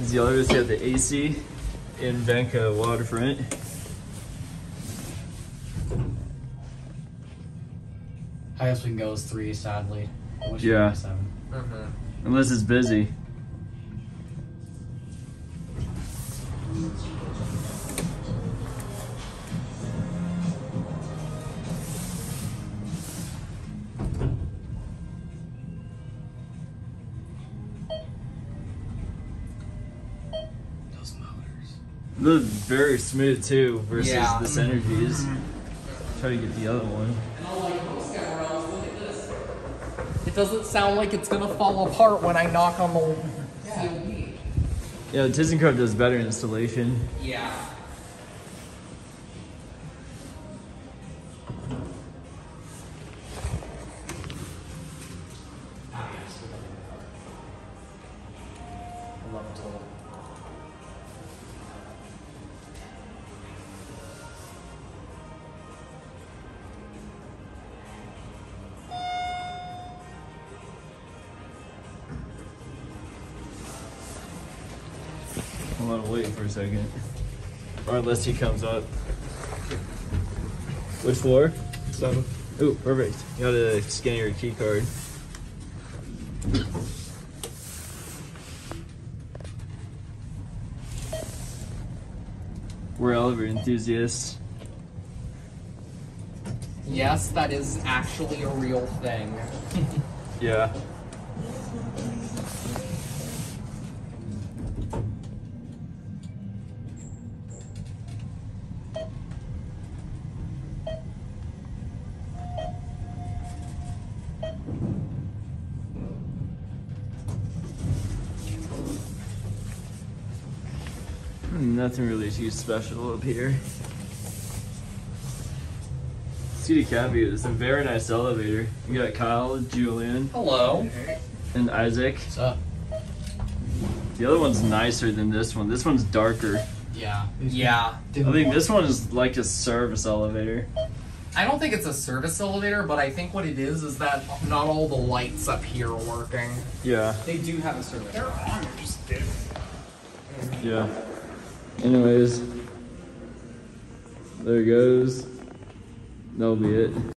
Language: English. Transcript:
These elevators got the AC in Vanco waterfront. Highest we can go is three, sadly. I Yeah. could Seven. Mm-hmm. Unless it's busy. Motors. They're very smooth too versus Yeah. the Synergies. Mm-hmm. Try to get the other one. And I like those cameras. Look at this. It doesn't sound like it's gonna fall apart when I knock on the COP. Yeah, the ThyssenKrupp does better installation. Yeah. Eleven total. Hold on, wait for a second. Or unless he comes up. Which floor? Seven. Ooh, perfect. You gotta scan your key card. We're elevator enthusiasts. Yes, that is actually a real thing. Yeah. Nothing really too special up here. CD Cappy is a very nice elevator. You got Kyle, Julian, Hello. and Isaac. What's up? The other one's nicer than this one. This one's darker. Yeah. Yeah. I think this one is like a service elevator. I don't think it's a service elevator, but I think what it is is that not all the lights up here are working. Yeah, They do have a service. They're on. They're just stiff. yeah. Anyways, there it goes. That'll be it.